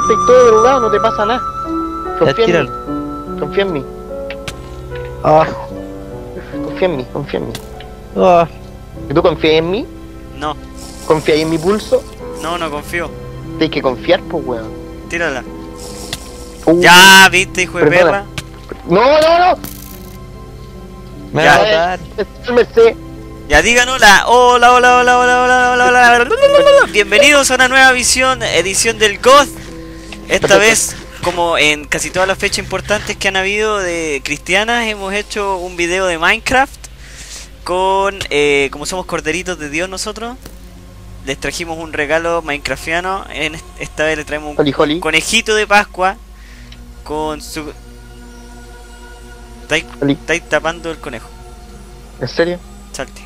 estoy todo drogado, no te pasa nada. Confía en mí, confía en mí, Ah, confía en mí, confía en mí. ah. ¿Y tú confías en mí? No, ¿Confías en mi pulso? no, no confío. Tienes que confiar, pues, weón. Tírala. Uh, Ya, viste, hijo de perra. No, no, no. Me Ya. va a matar. Cálmese. Ya díganos la hola, hola, hola, hola, hola, hola, hola, hola. Bienvenidos a una nueva visión, edición del God. Esta vez, como en casi todas las fechas importantes que han habido de cristianas, hemos hecho un video de Minecraft con, eh, como somos corderitos de Dios nosotros, les trajimos un regalo minecraftiano. En est- esta vez le traemos un Holly. conejito de Pascua con su. Estáis estáis tapando el conejo. ¿En serio? Salte.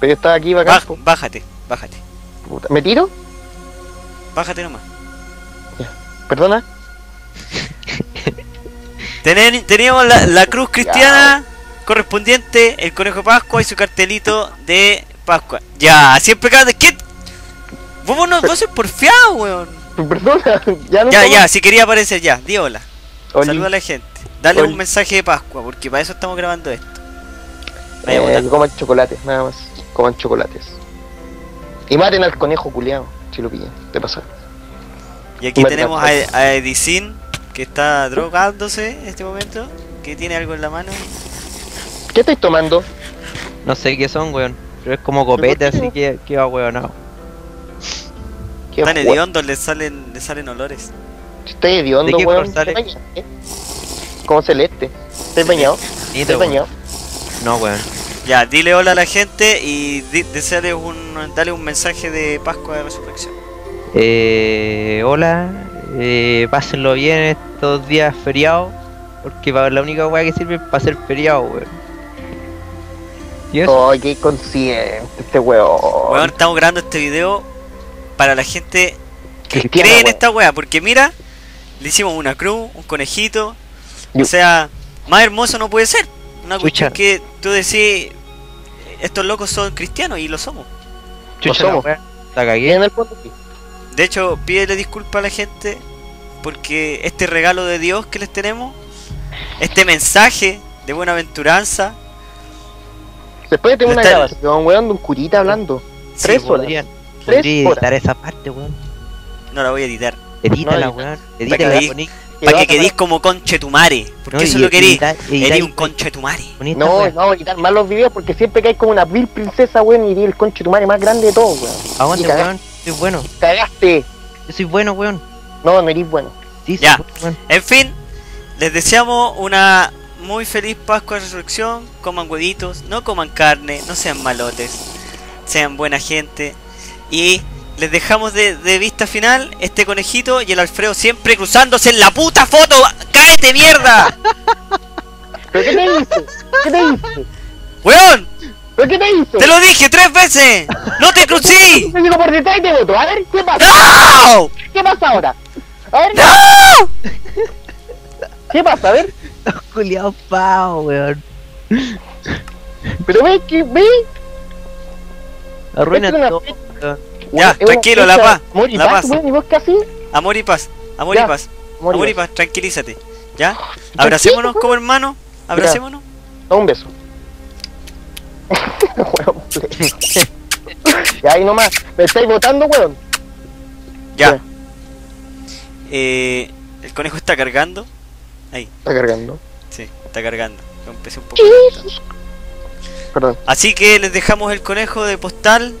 Pero yo estaba aquí bacán, Baj- bájate, bájate. Puta. ¿Me tiro? Bájate nomás. Perdona. Teníamos la, la cruz cristiana correspondiente, el conejo de Pascua y su cartelito de Pascua. Ya, siempre cada ¿Qué? Vos no vos sos porfiado, weón. Perdona. Ya no. Ya, ya, si quería aparecer ya, di hola. Holly. Saluda a la gente. Dale un mensaje de Pascua, porque para eso estamos grabando esto. Eh, que coman chocolates, nada más. Coman chocolates. Y maten al conejo culiao, si lo pillan. Te pasa. Y aquí tenemos a, a Edicin, que está drogándose en este momento, que tiene algo en la mano. ¿Qué estáis tomando? No sé qué son, weón. Pero es como copete, ¿Pero por así que, que va. ¿Qué Tan hue- hediondos, le salen, le salen olores. Estás hediondo, ¿De qué weón. bañaste? Como celeste. ¿Estás bañado? ¿Estás weón. bañado? No, weón. Ya, dile hola a la gente y di- deseale un, dale un mensaje de Pascua de Resurrección. Eh, hola, eh, pásenlo bien estos días feriados, porque pa- la única weá que sirve es para ser feriado, weón. Ay, qué consciente este weón. Bueno, estamos grabando este video para la gente que Cristiana, cree en weón. esta wea, porque mira, le hicimos una cruz, un conejito, Yo- o sea, más hermoso no puede ser. Una cuestión que tú decís, estos locos son cristianos y lo somos. Chucha, la somos. weá, la Y cagué. en el fondo. De hecho, pídele disculpas a la gente porque este regalo de Dios que les tenemos, este mensaje de buenaventuranza, Después tengo Lo una está- grabación, weón, de un curita hablando. sí, Tres horas. Podrían, Tres podría horas. editar esa parte, weón. no la voy a editar. Edítala, No, weón. Edítala, Para que quedéis como conchetumare, porque no, eso y- lo edita- edita- Eres un conchetumare. No, no, quitar más los videos porque siempre que hay como una vil princesa, weón, y el conche tu madre más grande de todo, weón. Aguante, weón. Soy bueno. Cagaste. Yo soy bueno, weón. No, no eres bueno. Sí, Ya. bueno. En fin, les deseamos una muy feliz Pascua de Resurrección. Coman huevitos, no coman carne, no sean malotes, sean buena gente. Y les dejamos de, de vista final este conejito y el Alfredo siempre cruzándose en la puta foto. ¡Cáete, mierda! ¿Pero qué te hice? ¿Qué te hice? ¡Weón! ¿Pero qué te hice? ¡Te lo dije tres veces! ¡No te crucí! Te digo por detrás y te voto. A ver, ¿qué pasa? ¡No! ¿Qué pasa ahora? A ver, ¡No! ¿qué pasa? A ver. Culiao pao, weón. Pero ve que, ve. Arruina todo, weón. Ya, tranquilo, la paz, Amor y la paz, y vos. Amor y paz, amor y Ya. paz, Amor amor y y paz. paz, tranquilízate. ¿Ya? Abracémonos como hermanos, abracémonos. Da un beso. Weón, ya ahí nomás. ¿Me estáis votando, weón? Ya. Ya. Eh, el conejo está cargando. Ahí, Está cargando. sí, está cargando. Empecé un poco. Perdón. Así que les dejamos el conejo de postal.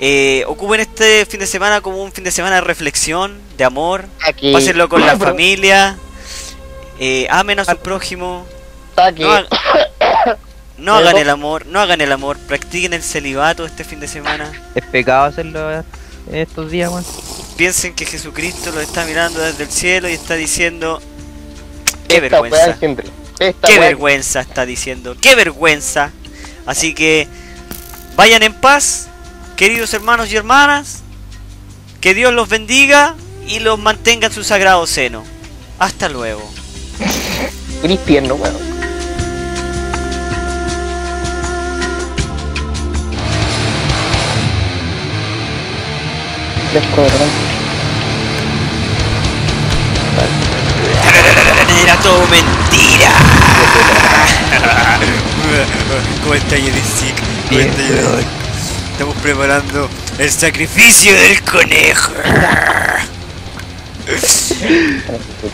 Eh, ocupen este fin de semana como un fin de semana de reflexión, de amor. Aquí. Pásenlo con la familia. Eh, amen a su prójimo. Ataque. No, hagan- no Perdón. hagan el amor, no hagan el amor. Practiquen el celibato este fin de semana. Es pecado hacerlo en estos días, weón. Piensen que Jesucristo los está mirando desde el cielo y está diciendo... ¡Qué Esta vergüenza! ¡Qué vergüenza! Está diciendo. ¡Qué vergüenza! Así que vayan en paz, Queridos hermanos y hermanas, que Dios los bendiga y los mantenga en su sagrado seno. Hasta luego. Cristian, no bueno. Era todo mentira. Cuenta y Cuenta Estamos preparando el sacrificio del conejo.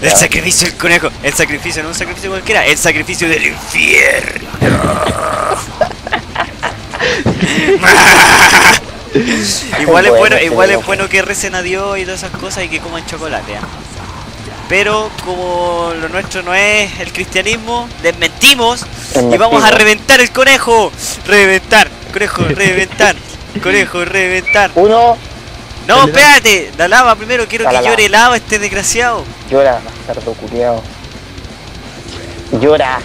El sacrificio del conejo. El sacrificio, no un sacrificio cualquiera. El sacrificio del infierno. igual es bueno, igual es bueno que recen a Dios y todas esas cosas y que coman chocolate. ¿ah? Pero como lo nuestro no es el cristianismo, desmentimos y vamos a reventar el conejo. Reventar, conejo, reventar. Conejo, reventar. Uno, No, espérate, la lava primero, quiero La que lava. llore lava este desgraciado. llora, bastardo culiao. Llora,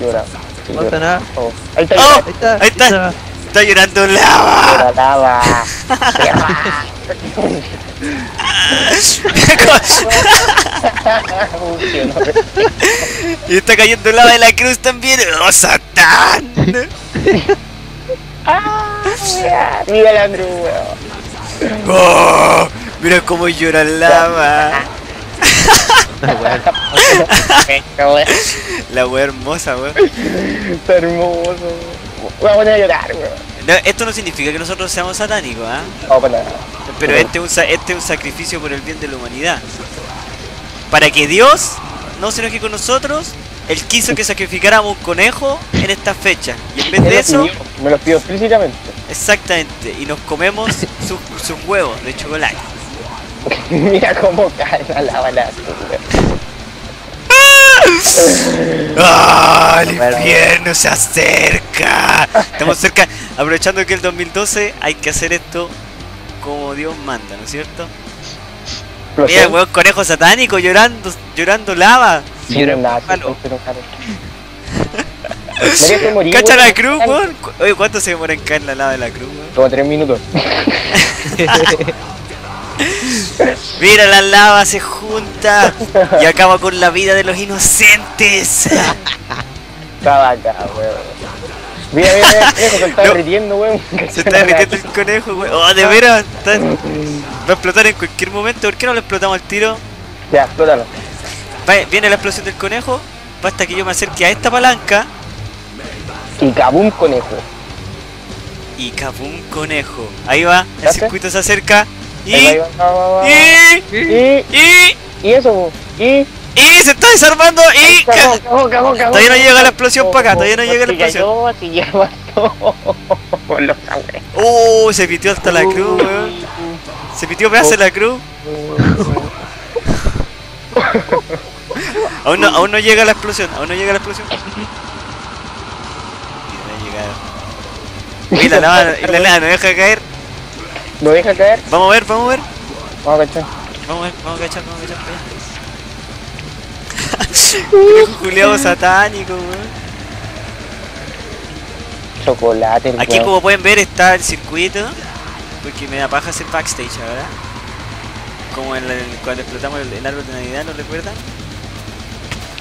llora. sí, No llora. nada. Oh, Ahí está, ¡Oh! llora, Ahí está. Ahí está. Está llorando lava. llora, lava. Y está cayendo lava de la cruz también. ¡Oh, Satán! Mira, el Andrew, weón. ¡Oh! Mira cómo llora lava. Venga, weón. La wea hermosa, weón. Está hermoso. Voy a poner a llorar, weón. No, esto no significa que nosotros seamos satánicos, ¿ah? Vamos a poner. Pero este es, un, sa- este es un sacrificio por el bien de la humanidad. Para que Dios no se enoje con nosotros, Él quiso que sacrificáramos un conejo en esta fecha. Y en vez de eso, me lo pidió explícitamente. Exactamente, y nos comemos sus sus huevos de chocolate. Mira cómo cae la lava la weón. ¡Ah! ¡El infierno se acerca! Estamos cerca. Aprovechando que el 2012 hay que hacer esto como Dios manda, ¿no es cierto? Mira, el weón conejo satánico llorando, llorando lava. Sí, un nazi, morir, Cacha la cruz, weón. Oye, ¿cuánto se demora en caer la lava de la cruz, weón? Como tres minutos. Mira, la lava se junta y acaba con la vida de los inocentes. Estaba acá, weón. Mira, mira, mira, el conejo se está derritiendo, weón. Se está derritiendo el conejo, weón. Oh, de veras, está- va a explotar en cualquier momento. ¿Por qué no lo explotamos al tiro? Ya, explótalo. Viene la explosión del conejo. Basta que yo me acerque a esta palanca Y cabum conejo. y capum conejo. Ahí va, el circuito se acerca y. Y. Y, Y. y eso, y. Y se está desarmando y. Todavía no llega la explosión pa' acá, todavía no llega la explosión. Los. Oh, se pitió hasta la cruz, weón. Se pitió pedazo de la cruz. Aún no, aún no llega la explosión, aún no llega la explosión. Y la lava, y la lava no deja caer. ¿Lo deja caer? Vamos a ver, vamos a ver. Vamos a cachar. Vamos a ver, vamos a cachar, vamos a cachar. Juliado satánico, weón. Chocolate, el Aquí weón. como pueden ver está el circuito. Porque me da paja hacer backstage ahora. Como en el- cuando explotamos el, el árbol de Navidad, ¿lo recuerdan?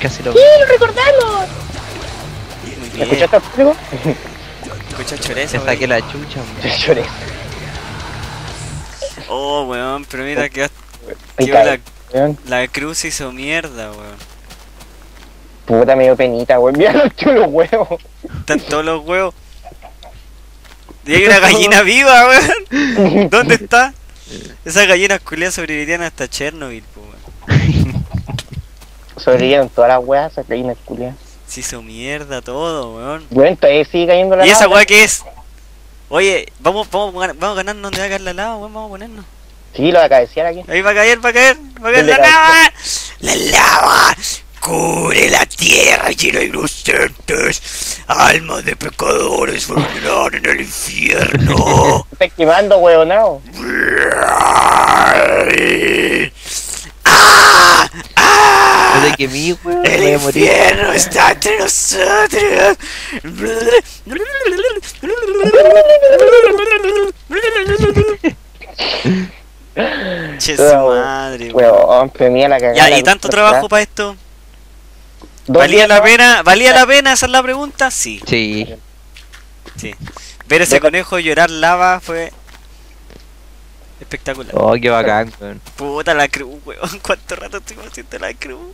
Casi lo ¡Sí, lo recordamos! Muy ¿Me bien. escuchaste? Escucha choreza, saqué weón. la chucha, weón. Oh, weón, pero mira que está, la, la cruz se hizo mierda, weón. Puta, me dio penita, weón. Mira los chulos huevos. Están todos los huevos. Y hay una gallina viva, weón. ¿Dónde está? Esas gallinas culiadas sobrevivirían hasta Chernobyl, po, weón. Sobrevivieron todas las weas, esa caína culia. Se hizo mierda todo, weón. Weón, todavía sigue cayendo la ¿Y esa lava. weá qué es? Oye, vamos, vamos, vamos ganar donde va a caer la lava, weón, vamos a ponernos. Sí, lo va a cabecear aquí. Ahí va a caer, va a caer, va a caer ¿Dónde la lava. La lava cubre la tierra llena de inocentes. Almas de pecadores volverán en el infierno. Te estás quemando, weonao. ¡Ah! ¡Ah! Desde que mi weón, El voy a morir. infierno está entre nosotros. Che su madre, weón. Weón, la cagada. Ya, y tanto trabajo para esto. ¿Valía la pena? ¿Valía la pena? Esa es la pregunta. Sí, Sí. sí. Ver ese conejo llorar lava fue Espectacular. Oh, qué bacán, weón. Puta la cruz, weón. ¿Cuánto rato estuvimos haciendo la cruz?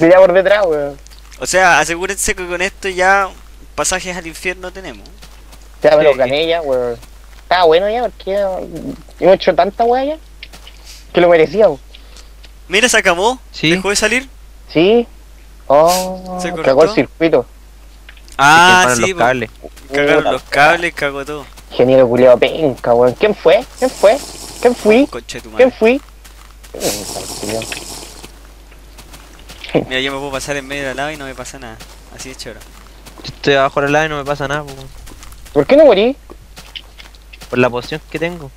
Mira por detrás, weón. O sea, asegúrense que con esto ya pasajes al infierno tenemos. Ya me lo gané ya, weón. Estaba bueno ya, porque hemos hecho tanta weá ya que lo merecía. Mira, se acabó. ¿Sí? ¿Dejó de salir? Sí. Oh, se cagó el circuito. Ah, sí, los cables. Cagaron los cables, cagó todo. Ingeniero culiado penca, weón. ¿Quién fue? ¿Quién fue? ¿Quién fui? Conche ¿Quién fui? Mira, yo me puedo pasar en medio de la lava y no me pasa nada. Así de choro. Yo estoy abajo de la lava y no me pasa nada, po. ¿Por qué no morí? Por la poción que tengo.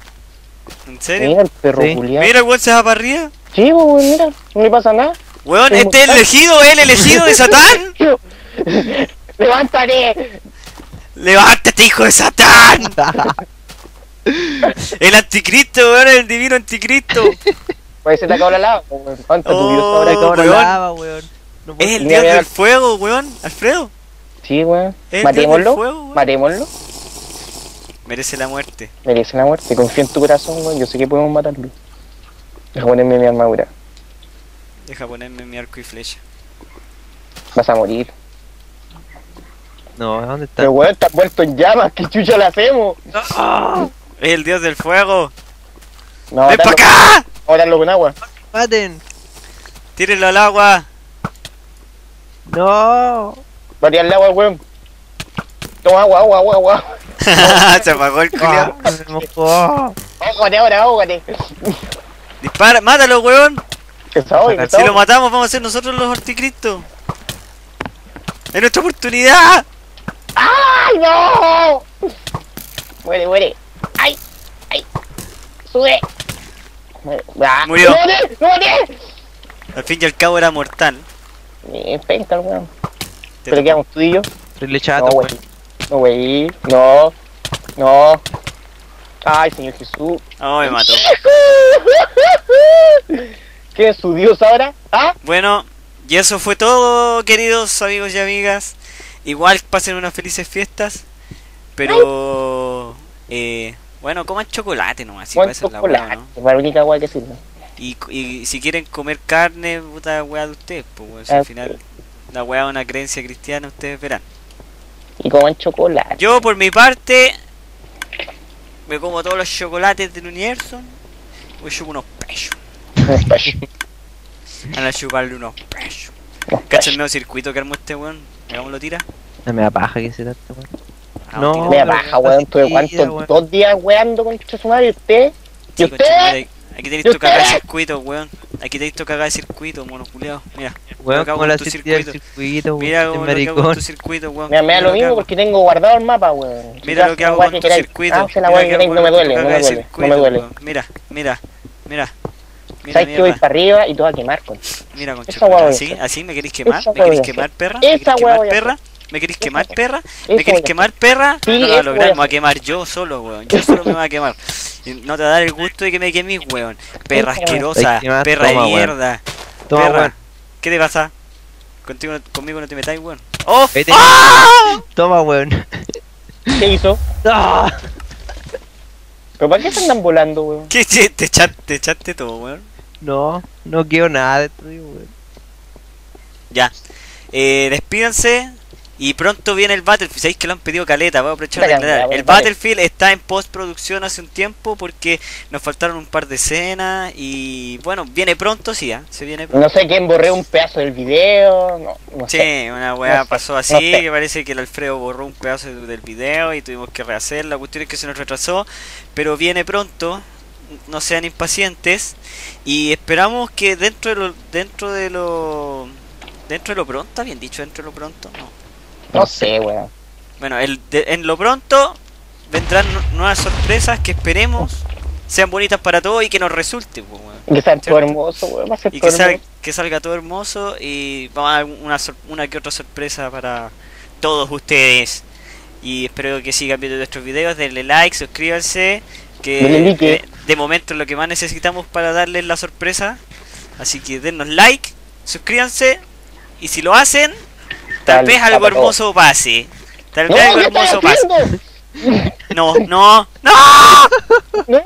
¿En serio? Mira el perro sí. Mira, weón, se va para arriba. Sí, weón, mira, no le pasa nada. Weón, este es el elegido, el elegido de Satán. Levántate. Levántate, hijo de Satán. El anticristo, weón, el divino anticristo. Pues se te acabó la lava, oh, tu Dios oh, lava, weón? Es el dios del fuego, weón, Alfredo. Sí, weón. Matémoslo. Matémoslo. Merece la muerte. Merece la muerte. Confío en tu corazón, weón. Yo sé que podemos matarlo. Deja ponerme mi armadura. Deja ponerme mi arco y flecha. Vas a morir. No, ¿dónde está? Pero weón, estás muerto en llamas. ¿Qué chucha le hacemos? ¡Ah! ¡Es el dios del fuego. No, ¡Ven para acá! Ahora lo con agua. Maten. Tírenlo al agua. No. Va el agua, weón. Toma agua, agua, agua, agua. Se apagó el culiao. Ahogate ahora, ahogate. Dispara, mátalo, weón. Si lo matamos, vamos a ser nosotros los horticristos. ¡Es nuestra oportunidad! ¡Ay, no! Muere, muere. ¡Ay! ¡Ay! ¡Sube! ¡Murió! ¡No, Al fin y al cabo era mortal. Eh, penca, weón. Pero quedamos tú y no, pues. weón. No, wey. No. No. Ay, Señor Jesús. Oh, me mató. ¿Qué es su Dios ahora? ¿Ah? Bueno, y eso fue todo, queridos amigos y amigas. Igual pasen unas felices fiestas. Pero... Eh, bueno, coman chocolate nomás, si es la hueá, ¿no? Es la única. Y, si quieren comer carne, puta hueá de ustedes, pues si al ah, final la hueá es una creencia cristiana, ustedes verán. Y coman chocolate. Yo, por mi parte, me como todos los chocolates del universo. Me chupo unos pechos. Unos pechos. Van a chuparle unos pechos. ¿Cachas el nuevo circuito que armó este weón? Hagamos lo tira. Me da paja que se da weón. Ah, no, me baja, weón, pero cuánto dos días weando con su madre, usted. ¿Y usted? Aquí tenéis tu cagada de circuito, weón. Aquí tenéis tu cagada de circuito, mono culiao. Mira, weón, como la tu circuito. circuito weón, mira, weón, lo con tu circuito, weón. Mira, me da lo mismo porque tengo guardado el mapa, weón. Mira lo que hago con tu circuito. No me duele, no me duele, no me duele. Mira, mira, mira. Sabes que voy para arriba y te voy a quemar, con. Mira, con ¿Así, así me queréis quemar, me queréis quemar, perra. Esa weón, perra. ¿Me queréis quemar, perra? ¿Me queréis quemar, perra? No lo voy a lograr, me voy a quemar yo solo, weón. Yo solo me voy a quemar. No te va a dar el gusto de que me quemes, weón. Perra asquerosa, perra de mierda. Perra, ¿qué te pasa? Contigo, conmigo no te metáis, weón. ¡Oh! ¡Ah! Toma, weón. ¿Qué hizo? ¡Ah! ¿Pero para qué se andan volando, weón? ¿Qué? ¿Te echaste, te echaste todo, weón? No, no quiero nada de esto, weón. Ya. Eh, despídanse y pronto viene el Battlefield. Sabéis que lo han pedido caleta, voy a aprovechar. El Battlefield está en postproducción hace un tiempo porque nos faltaron un par de escenas y bueno, viene pronto, sí, ¿ah? se viene pronto. No sé quién borró un pedazo del video. No, sí, una weá pasó así, que parece que el Alfredo borró un pedazo del video y tuvimos que rehacer. La cuestión es que se nos retrasó, pero viene pronto. No sean impacientes y esperamos que dentro de lo dentro de lo dentro de lo pronto, bien dicho, dentro de lo pronto, no no sé, weón. Bueno, el de, en lo pronto vendrán nuevas sorpresas que esperemos sean bonitas para todos y que nos resulte, pues, Que salga todo hermoso, weón. Va y que, salga, que salga todo hermoso y vamos a dar una, una que otra sorpresa para todos ustedes. Y espero que sigan viendo nuestros videos, denle like, suscríbanse. Que de, momento es lo que más necesitamos para darles la sorpresa. Así que denos like, suscríbanse y si lo hacen, Tal vez algo hermoso pase. Tal vez algo hermoso pase. No, no, no. No.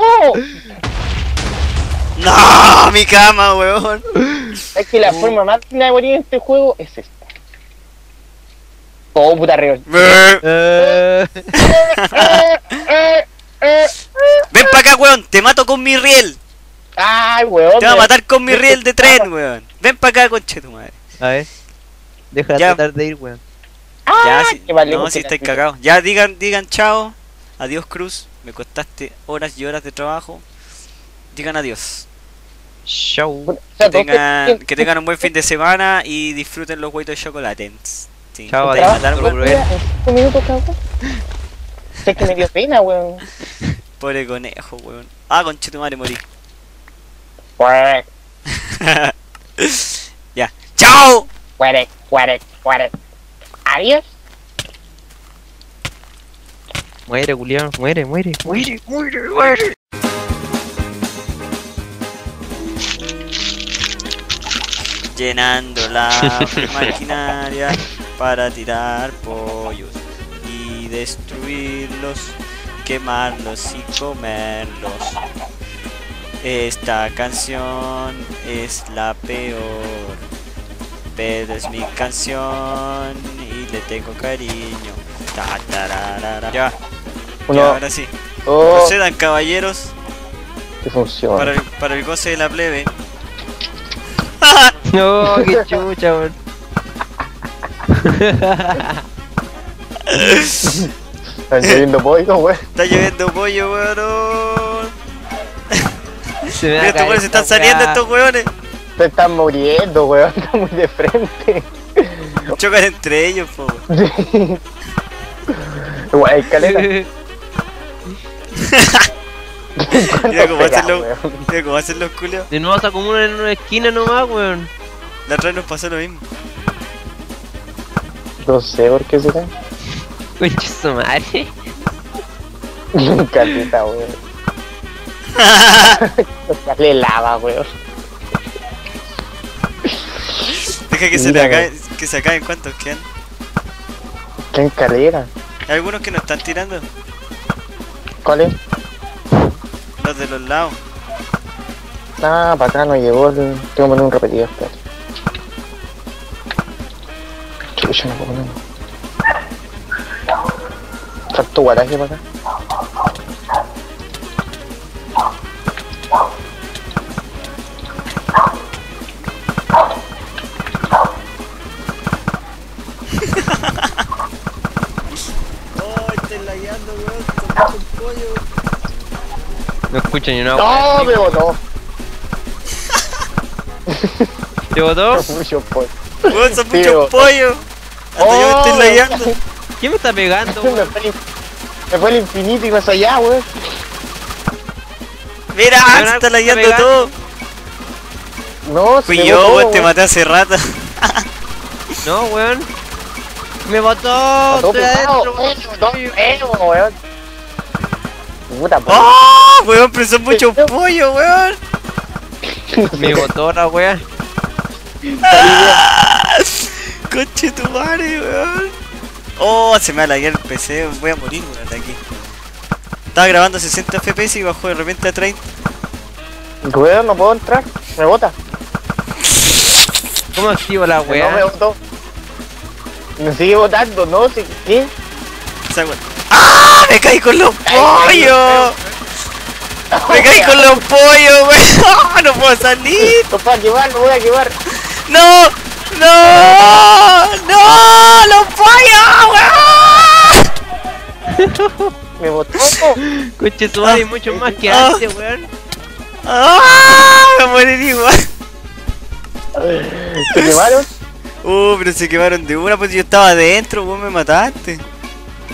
No, mi cama, weón. Es que la forma más digna de morir en este juego es esta. Oh, puta reón. Ven para acá, weón. Te mato con mi riel. Ay, weón. Te va a matar con mi riel de tren, weón. Ven para acá, conche tu madre. A ver. Deja de Ya. tratar de ir, weón. Ya, Ay, si, qué mal no, si que estáis cagados. Ya, digan, digan chao. Adiós, Cruz. Me costaste horas y horas de trabajo. Digan adiós. Chau. Que tengan, que tengan un buen fin de semana y disfruten los hueitos de chocolate. Sí. Chao, ¿Te adiós. cinco minutos, cabrón. Sé que me dio pena, weón. Pobre conejo, weón. Ah, conche tu madre, morí. Ya. ¡Chao! Cuarec, cuarec. Adiós. Muere, Julián. Muere, muere, muere, muere, muere. Llenando la maquinaria para tirar pollos y destruirlos, quemarlos y comerlos. Esta canción es la peor, pero es mi canción y le tengo cariño. Ta, tararara. Ya, ya, Uno, ahora sí. oh, Procedan caballeros que funciona. para el, para el goce de la plebe. No, qué chucha, weón. Están lloviendo pollo, weón. Está lloviendo pollo, weón. Se me va Mira, estos weones se están saliendo estos weones. Se están muriendo, weón. Están muy de frente. Chocan entre ellos, po. hay caleta. Mira cómo hacen los, mira cómo hacen los culios. De nuevo se acumulan en una esquina nomás, weón. La otra vez nos pasó lo mismo. No sé por qué será. Concha su madre. Caleta, weón. Sale lava, weón. Deja que se le Mira, acabe, que se acaben cuántos quedan. Qué escalera. Hay algunos que nos están tirando, ¿Cuál es? los de los lados. Ah, para acá no llegó el... Tengo que poner un repetido, espera. Chucha, no puedo poner. Falta guaraje para acá. No escucho ni una ¡No! weá. Me botó. ¿Te botó? Mucho pollo. Weón, son Sí, muchos weón. pollos. Hasta yo me estoy Oh, lagueando. ¿Quién me está pegando, Me weón? fue, el, me fue el infinito y más allá, weón. Mira, Weón, se algo está pegando. todo. No, Fui se yo, botó, weón, te weón. maté hace rato. No, weón. Me botó. Botó Estoy pesado. adentro, Eh, botó feo, weón. Puta. ¡Oh! Weón, pero son muchos pollos, weón. Me botó la weá. Conche tu madre, weón. Oh, se me va a laguear el PC, voy a morir, weón, de aquí. Estaba grabando a 60 FPS y bajó de repente a 30. Weón, no puedo entrar. Me bota. ¿Cómo activo la No me weá? botó. Me sigue botando, ¿no? Sí, ¿Qué? Esa weón. ¡Ah! ¡Me caí con los pollos! ¡Me caí con los pollos, weón! ¡No puedo salir! Lo a quemar, lo voy a quemar. ¡No! ¡No! ¡No! ¡Los pollos, weón! Me botó. Conche su madre, hay mucho más que Ah. antes, weón. ¡Ah! Me morir igual. ¿Se quemaron? Uh, pero se quemaron de una, pues yo estaba adentro, weón, me mataste.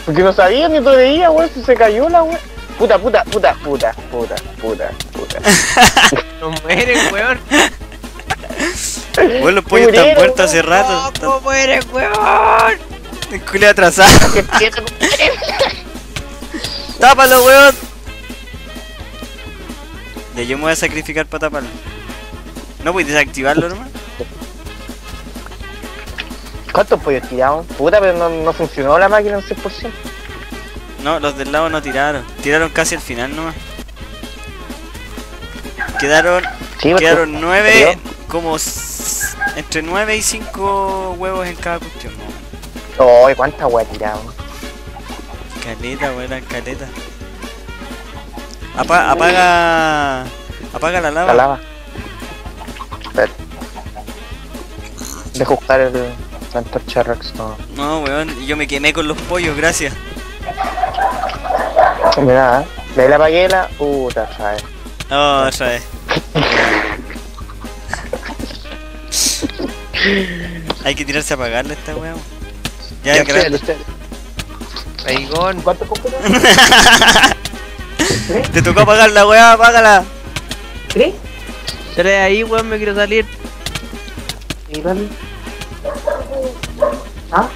Porque no sabía ni otro día, weón, si se cayó la weón. Puta, puta, puta, puta, puta, puta, puta. No mueren, weón. Weón, los pollos están muertos hace rato. ¿cómo mueren, weón? El culé atrasado. ¡Tápalo, weón! Ya yo me voy a sacrificar para taparlo. ¿No puedes desactivarlo nomás? ¿Cuántos pollos tiramos? Puta, pero no, no funcionó la máquina en 100%. No, los del lado no tiraron. Tiraron casi al final nomás. Quedaron, Sí, porque- quedaron nueve, ¿Salió? como s- entre 9 y 5 huevos en cada cuestión. ¿no? Oh, cuánta wea tirado. Caleta, eran caleta. Apa- apaga. Apaga la lava. La lava. Buscar el, la antorcha Rex. No, No, weón, yo me quemé con los pollos, gracias. mira, ¿eh? De la paguela, puta, ¿sabes? No, otra vez. Hay que tirarse a apagarla esta weón. Ya, es grande. Aigón. ¿Cuánto compras? Te tocó apagar la weá, apágala. ¿Crees? Sale ahí, weón, me quiero salir. Vale. ¿Ah?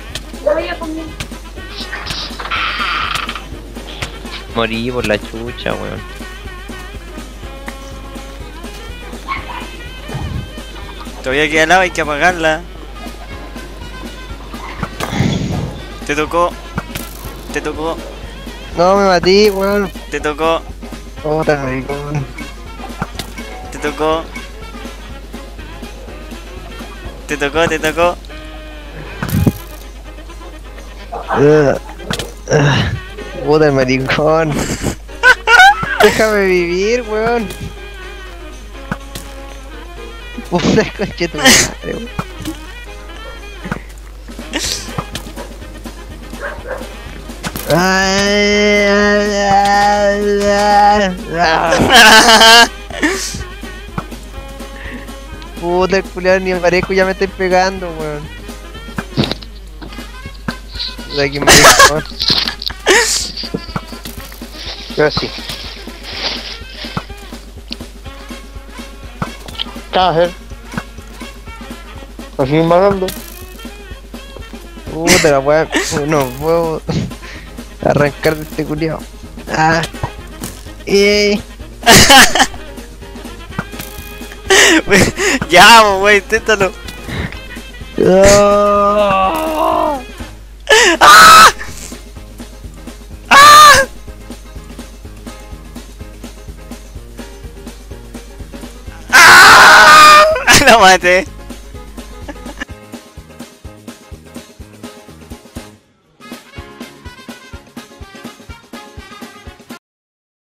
Morí por la chucha, weón. Todavía queda lava, hay que apagarla. Te tocó. Te tocó. No, me matí, weón. Te tocó. Otra, maricón. Te tocó. Te tocó, te tocó. Puta el maricón. Déjame vivir, weón. Puta conche tu madre, weón. Puta el culiao ni aparezco ya me estoy pegando, weón. Puta que maricón. Yo sí. Cajer. Así matando. Puta la weá, no puedo arrancar de este culiao. Ah. Eh. ya, wey, inténtalo. Oh. Lo maté.